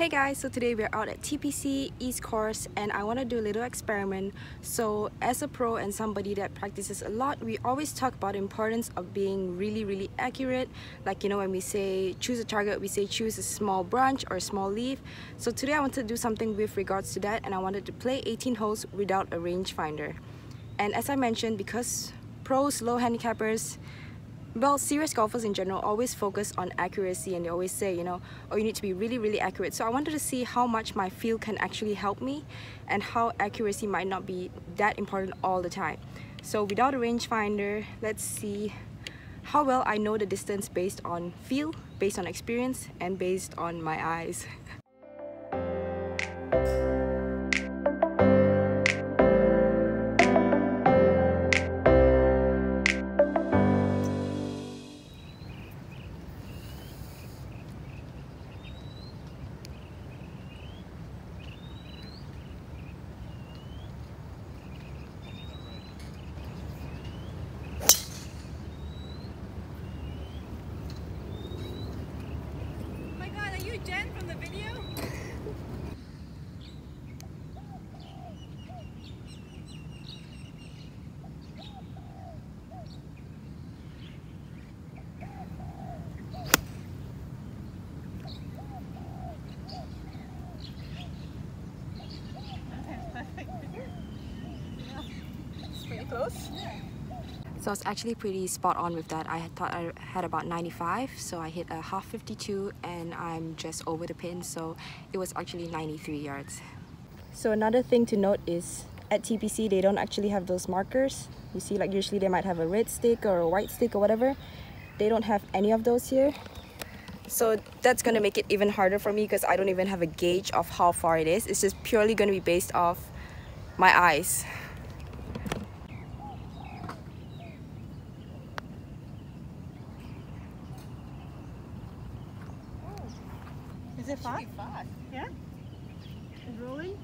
Hey guys, so today we're out at TPC East Course and I want to do a little experiment. So as a pro and somebody that practices a lot, we always talk about the importance of being really really accurate. Like you know when we say choose a target, we say choose a small branch or a small leaf. So today I wanted to do something with regards to that and I wanted to play 18 holes without a rangefinder. And as I mentioned, because pros, low handicappers, well, serious golfers in general always focus on accuracy and they always say, you know, oh, you need to be really, really accurate. So I wanted to see how much my feel can actually help me and how accuracy might not be that important all the time. So without a rangefinder, let's see how well I know the distance based on feel, based on experience, and based on my eyes. So I was actually pretty spot on with that. I thought I had about 95, so I hit a half 52 and I'm just over the pin, so it was actually 93 yards. So another thing to note is at TPC they don't actually have those markers. You see like usually they might have a red stick or a white stick or whatever. They don't have any of those here. So that's gonna make it even harder for me because I don't even have a gauge of how far it is. It's just purely gonna be based off my eyes. it fast? fast. Yeah? It's rolling?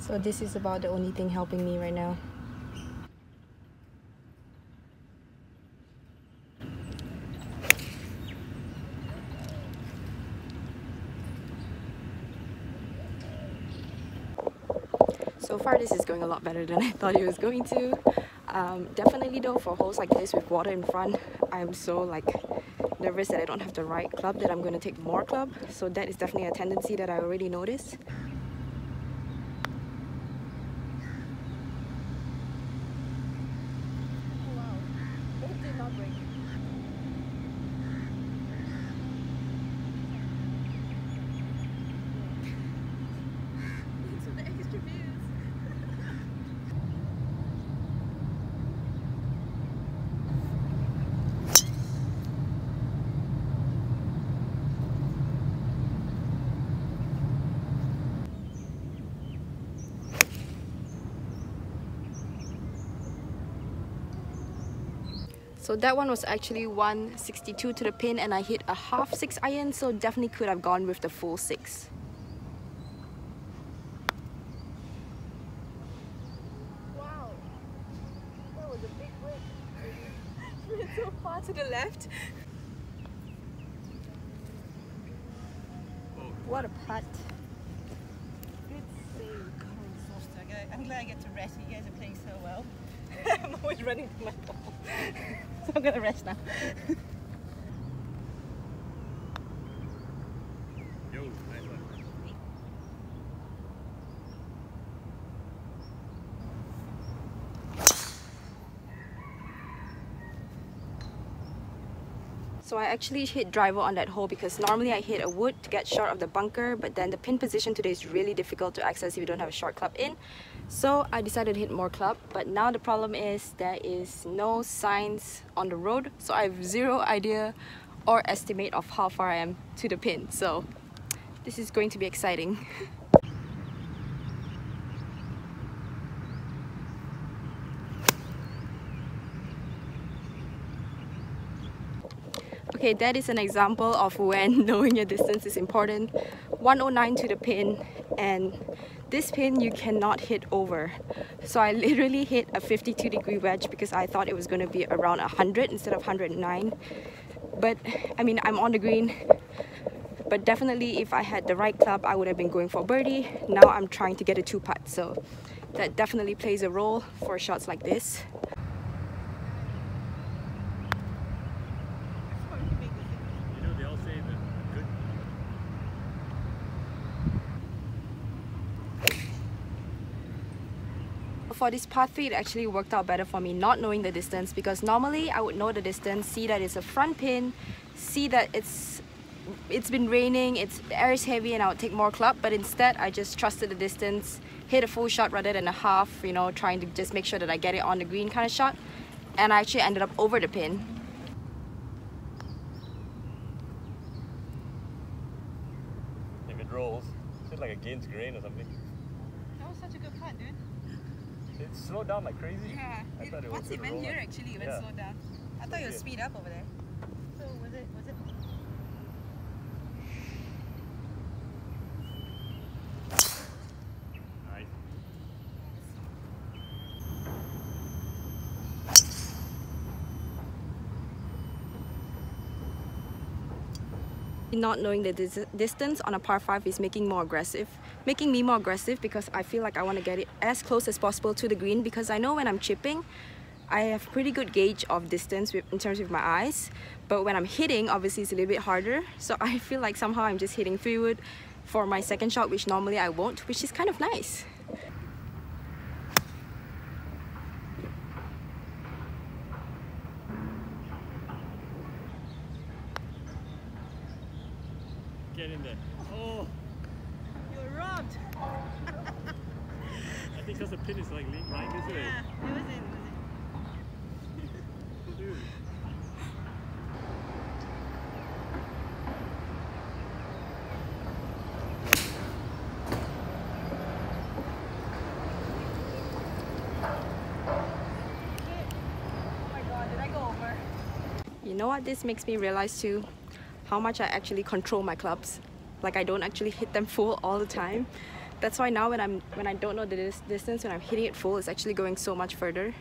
So this is about the only thing helping me right now. So far this is going a lot better than I thought it was going to. Um, definitely though for holes like this with water in front, I'm so like nervous that I don't have the right club that I'm going to take more club. So that is definitely a tendency that I already noticed. So that one was actually 162 to the pin and I hit a half 6 iron so definitely could have gone with the full 6. Wow, that was a big win. so far to the left. What a putt. Good save. I'm glad I get to rest. You guys are playing so well. I'm always running to my ball. so I'm gonna rest now. So I actually hit driver on that hole because normally I hit a wood to get short of the bunker but then the pin position today is really difficult to access if you don't have a short club in. So I decided to hit more club but now the problem is there is no signs on the road so I have zero idea or estimate of how far I am to the pin. So this is going to be exciting. Okay, that is an example of when knowing your distance is important. 109 to the pin and this pin you cannot hit over. So I literally hit a 52 degree wedge because I thought it was going to be around 100 instead of 109. But I mean, I'm on the green. But definitely if I had the right club, I would have been going for birdie. Now I'm trying to get a two putt. So that definitely plays a role for shots like this. For this par three, it actually worked out better for me not knowing the distance because normally I would know the distance, see that it's a front pin, see that it's it's been raining, it's the air is heavy and I would take more club but instead I just trusted the distance, hit a full shot rather than a half, you know, trying to just make sure that I get it on the green kind of shot and I actually ended up over the pin. If it rolls, it's like against grain or something. That was such a good putt, dude. It slowed down like crazy. Yeah. I it, thought it once it gonna went here, actually, it went Yeah. slow down. I thought it would Yeah. speed up over there. So was it? Was it? Nice. Not knowing the dis distance on a par 5 is making more aggressive. Making me more aggressive because I feel like I want to get it as close as possible to the green because I know when I'm chipping, I have pretty good gauge of distance with, in terms of my eyes. But when I'm hitting, obviously it's a little bit harder. So I feel like somehow I'm just hitting three wood for my second shot, which normally I won't, which is kind of nice. Get in there. Oh, You were robbed. I think because the pin is like li- lying this way. Yeah. It was in. It was in. Dude. Oh my god, did I go over? You know what this makes me realize too? How much I actually control my clubs. Like I don't actually hit them full all the time. That's why now when I'm when I don't know the dis distance when I'm hitting it full, it's actually going so much further.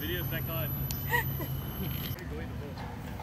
Video's back on.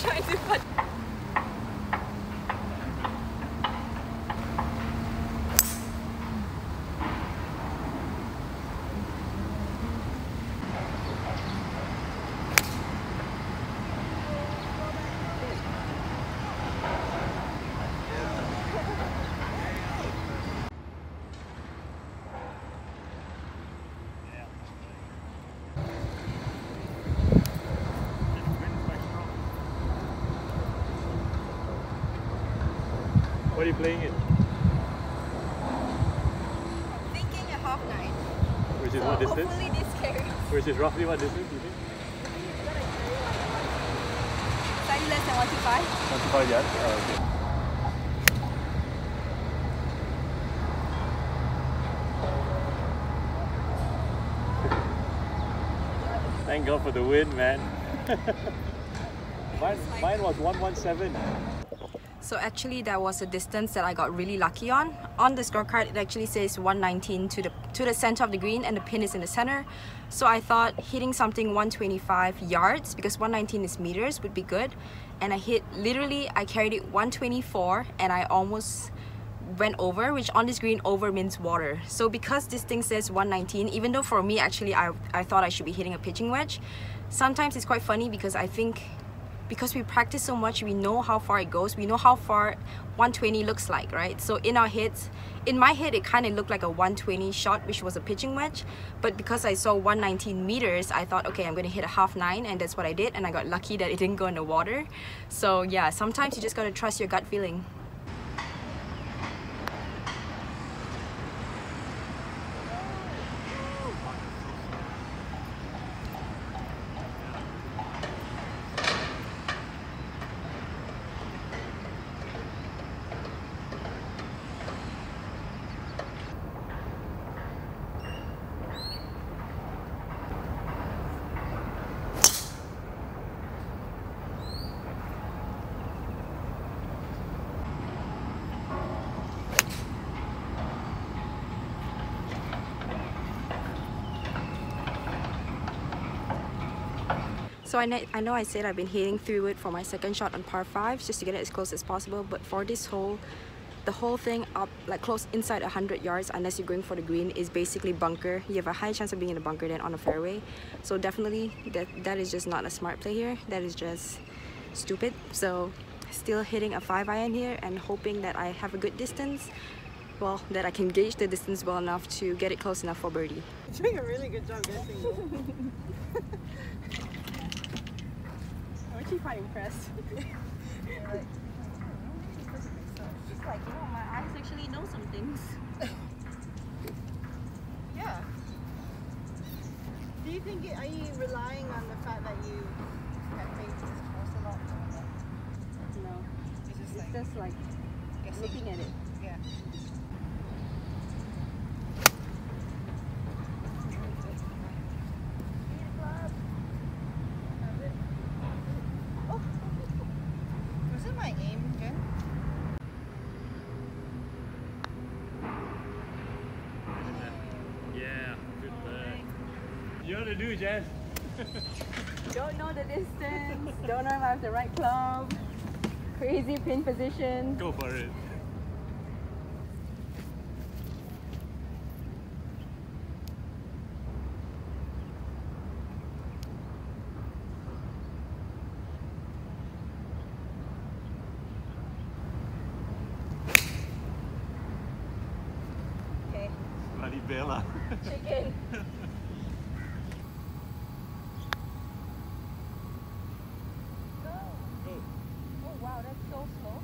trying to put you playing it? thinking a half nine. Which is So what distance? hopefully this carries. Which is roughly what distance you think? Slightly less than 125. 25 yards? Oh, uh, okay. Thank God for the win, man. mine, mine was 117. So actually that was a distance that I got really lucky on. On the scorecard it actually says 119 to the to the center of the green and the pin is in the center. So I thought hitting something 125 yards because 119 is meters would be good. And I hit literally I carried it 124 and I almost went over which on this green over means water so because this thing says 119 even though for me actually I, I thought I should be hitting a pitching wedge sometimes it's quite funny because I think because we practice so much we know how far it goes. We know how far 120 looks like right? So in our heads in my head it kind of looked like a 120 shot which was a pitching wedge. But because I saw 119 meters I thought okay I'm gonna hit a half nine and that's what I did and I got lucky that it didn't go in the water. So yeah sometimes you just gotta trust your gut feeling So I, I know I said I've been hitting three wood for my second shot on par 5 just to get it as close as possible but for this hole the whole thing up like close inside 100 yards unless you're going for the green is basically bunker. You have a high chance of being in a bunker than on a fairway. So definitely that that is just not a smart play here. That is just stupid. So still hitting a 5 iron here and hoping that I have a good distance well that I can gauge the distance well enough to get it close enough for birdie. You're doing a really good job guessing though. I'm actually quite impressed. Just like, you know, my eyes actually know some things. yeah. Do you think, it, are you relying on the fact that you have played this course a lot? No, It's just it's like just like looking at it. Yeah. Was it my aim, Jen? Yeah, good play. You know what to do, Jess. Don't know the distance, don't know if I have the right club, crazy pin position. Go for it. Okay. Bloody Bella. Chicken. Go. Oh wow, that's so slow.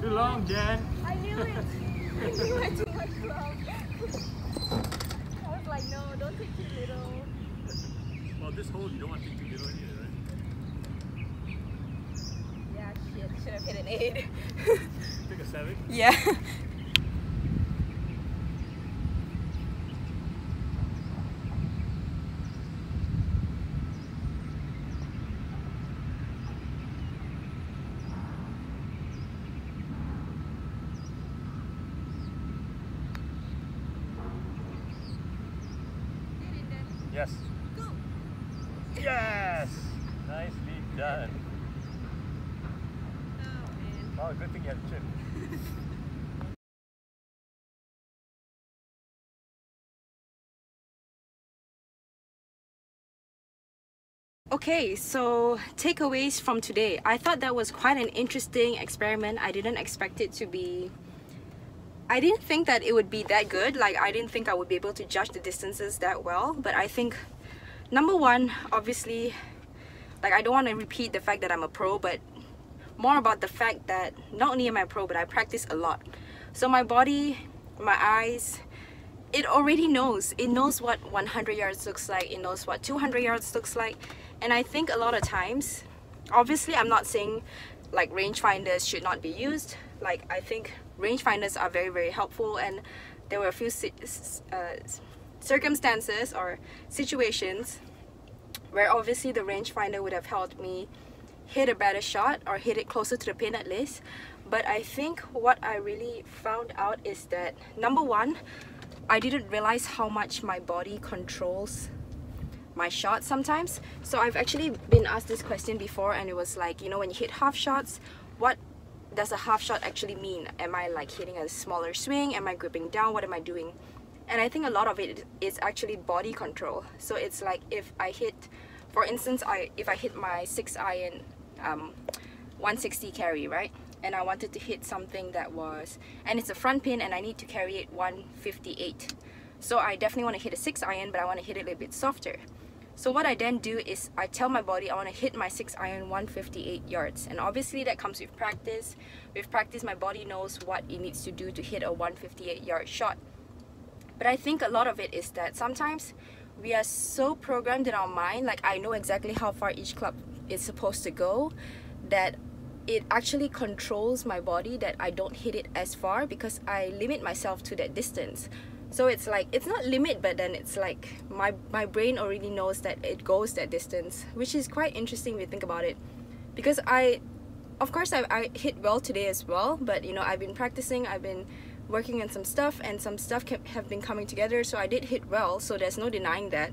Too long, Jen. I knew it. I knew I took my club. I was like, no, don't take too little. Well, this hole you don't want to take too little either, right? Yeah, shit. Should have hit an 8. Took a seven. yeah. Yes. Go. Yes! Nicely done. Oh man. Oh, good thing you had a chip. Okay, so takeaways from today. I thought that was quite an interesting experiment. I didn't expect it to be. I didn't think that it would be that good. Like, I didn't think I would be able to judge the distances that well. But I think, number one, obviously, like, I don't want to repeat the fact that I'm a pro, but more about the fact that not only am I pro, but I practice a lot. So, my body, my eyes, it already knows. It knows what 100 yards looks like, it knows what 200 yards looks like and I think a lot of times obviously I'm not saying like rangefinders should not be used like I think rangefinders are very very helpful and there were a few uh, circumstances or situations where obviously the rangefinder would have helped me hit a better shot or hit it closer to the pin at least. But I think what I really found out is that number one I didn't realize how much my body controls my shots sometimes. So I've actually been asked this question before and it was like you know when you hit half shots what does a half shot actually mean? Am I like hitting a smaller swing? Am I gripping down? What am I doing? And I think a lot of it is actually body control. So it's like if I hit for instance I if I hit my 6 iron um, 160 carry right? And I wanted to hit something that was and it's a front pin and I need to carry it 158 so I definitely want to hit a 6 iron but I want to hit it a little bit softer so what I then do is I tell my body I want to hit my 6 iron 158 yards and obviously that comes with practice. With practice my body knows what it needs to do to hit a 158 yard shot. But I think a lot of it is that sometimes we are so programmed in our mind like I know exactly how far each club is supposed to go that it actually controls my body that I don't hit it as far because I limit myself to that distance so it's like it's not limit but then it's like my my brain already knows that it goes that distance which is quite interesting if you think about it. Because I of course I, I hit well today as well but you know I've been practicing I've been working on some stuff and some stuff kept, have been coming together so I did hit well so there's no denying that.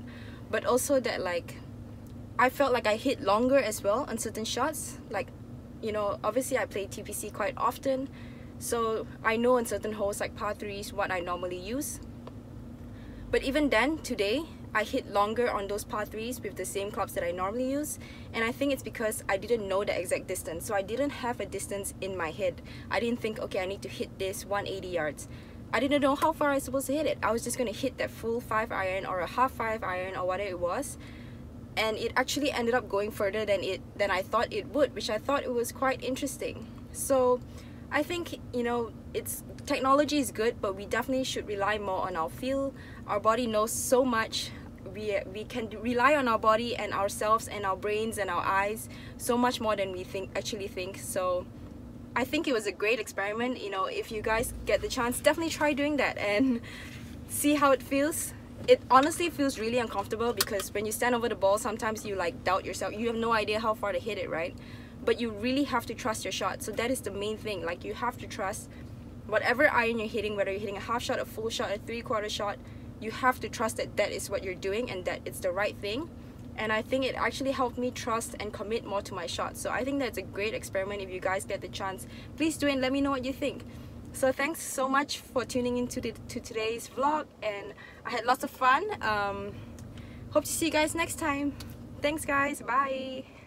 But also that like I felt like I hit longer as well on certain shots like you know obviously I play TPC quite often so I know in certain holes like par 3s what I normally use but even then, today, I hit longer on those par 3s with the same clubs that I normally use. And I think it's because I didn't know the exact distance. So I didn't have a distance in my head. I didn't think okay I need to hit this 180 yards. I didn't know how far I was supposed to hit it. I was just gonna hit that full 5 iron or a half 5 iron or whatever it was. And it actually ended up going further than it than I thought it would which I thought it was quite interesting. So I think you know it's technology is good but we definitely should rely more on our feel. Our body knows so much. We, we can rely on our body and ourselves and our brains and our eyes so much more than we think actually think. So I think it was a great experiment. You know if you guys get the chance definitely try doing that and see how it feels. It honestly feels really uncomfortable because when you stand over the ball sometimes you like doubt yourself. You have no idea how far to hit it right but you really have to trust your shot. So that is the main thing. Like you have to trust whatever iron you're hitting whether you're hitting a half shot a full shot a three quarter shot you have to trust that that is what you're doing and that it's the right thing. And I think it actually helped me trust and commit more to my shots so I think that's a great experiment. If you guys get the chance please do it and let me know what you think. So thanks so much for tuning into the, to today's vlog and I had lots of fun. Um, hope to see you guys next time. Thanks guys. Bye